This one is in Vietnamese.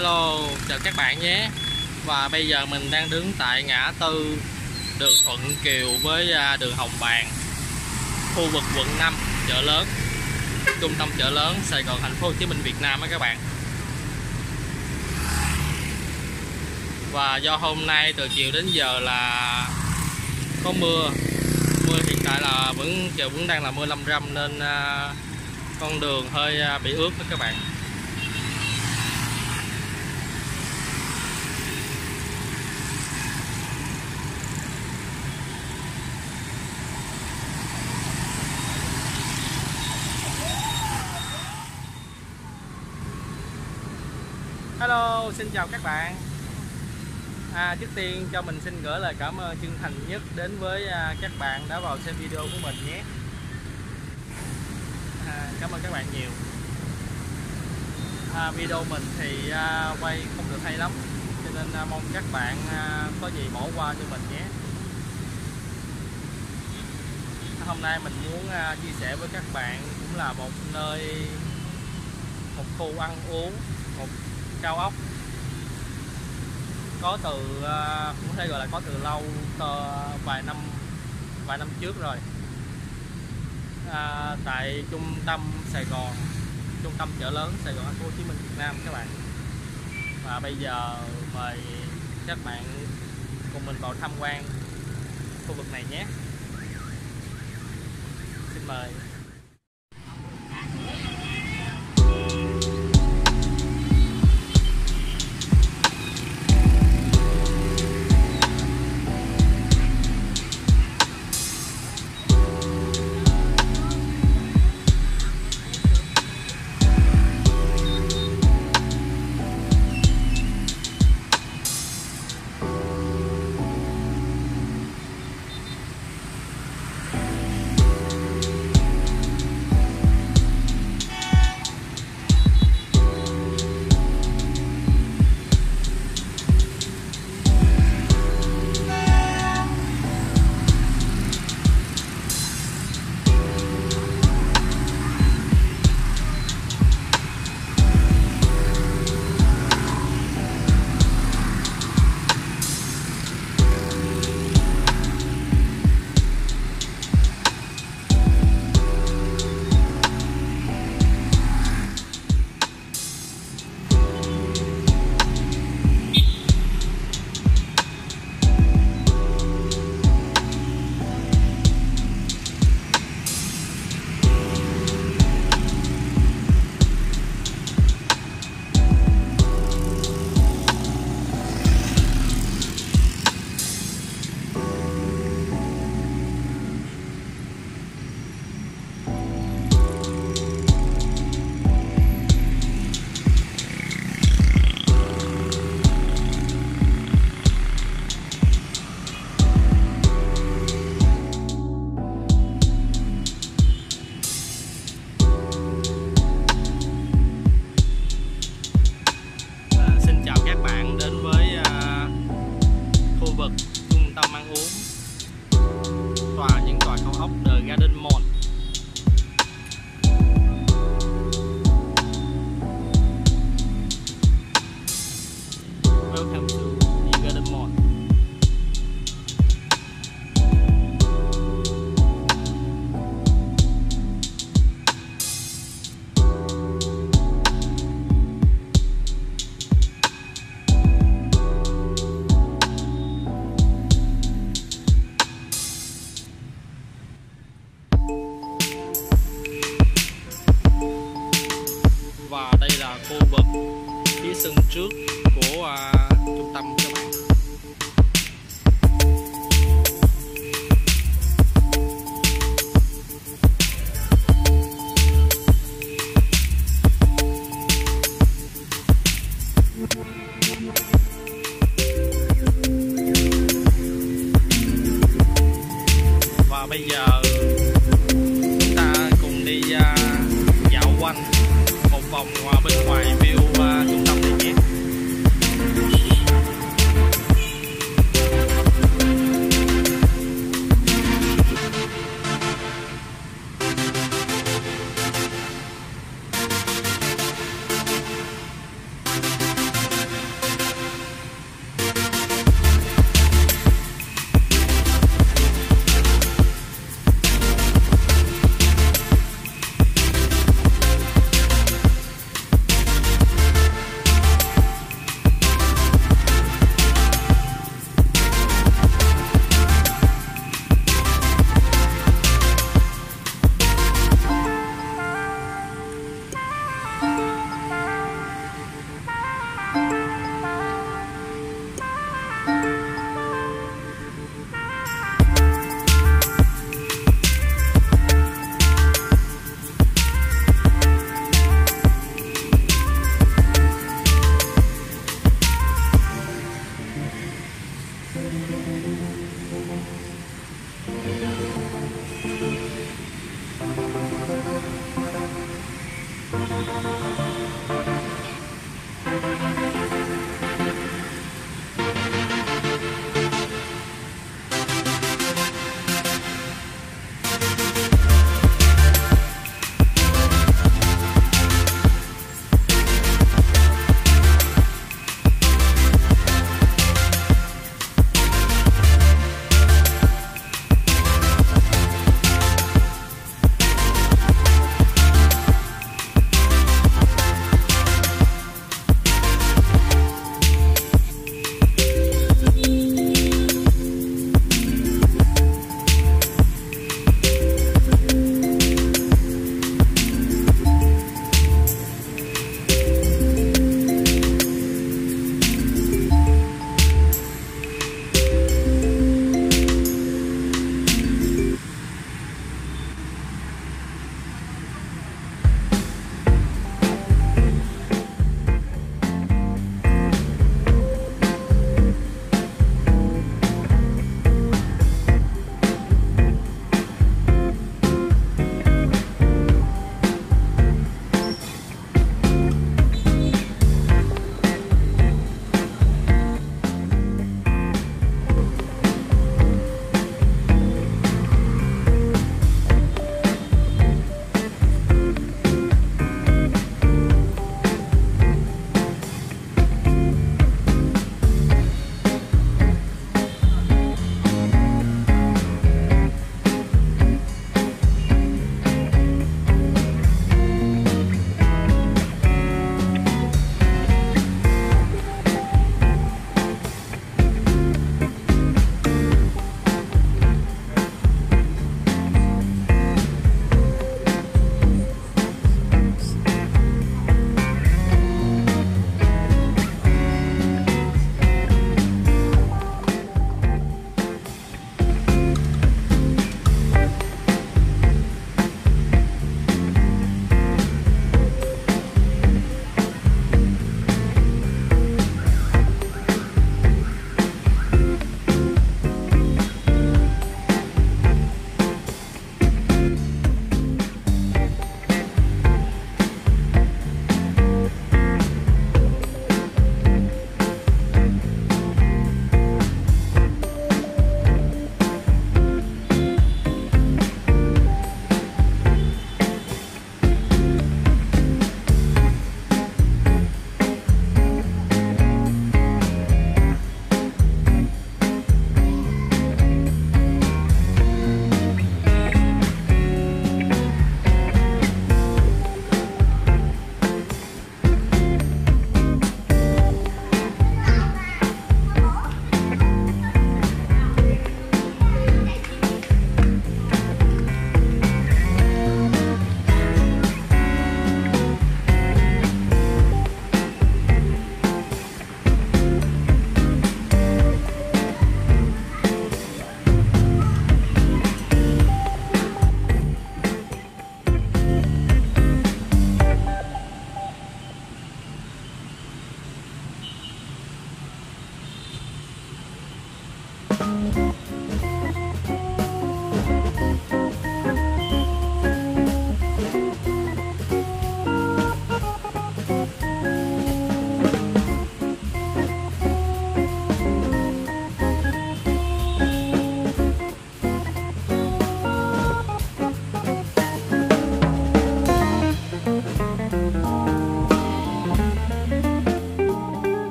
Hello, chào các bạn nhé. Và bây giờ mình đang đứng tại ngã tư đường Thuận Kiều với à, đường Hồng Bàng Khu vực quận 5, chợ lớn Trung tâm chợ lớn Sài Gòn, thành phố Hồ Chí Minh, Việt Nam á các bạn. Và do hôm nay từ chiều đến giờ là có mưa. Mưa hiện tại là vẫn trời vẫn đang là mưa lâm râm nên à, con đường hơi à, bị ướt đó các bạn. Hello, xin chào các bạn. À, Trước tiên cho mình xin gửi lời cảm ơn chân thành nhất đến với à, các bạn đã vào xem video của mình nhé. À, Cảm ơn các bạn nhiều. À, Video mình thì à, quay không được hay lắm Cho nên à, mong các bạn à, có gì bỏ qua cho mình nhé. Hôm nay mình muốn à, chia sẻ với các bạn cũng là một nơi một khu ăn uống một cao ốc. Có từ ờ, cũng thể gọi là có từ lâu từ vài năm vài năm trước rồi. À, tại trung tâm Sài Gòn trung tâm chợ lớn Sài Gòn Thành phố Hồ Chí Minh Việt Nam các bạn. Và bây giờ mời các bạn cùng mình vào tham quan khu vực này nhé. Xin mời.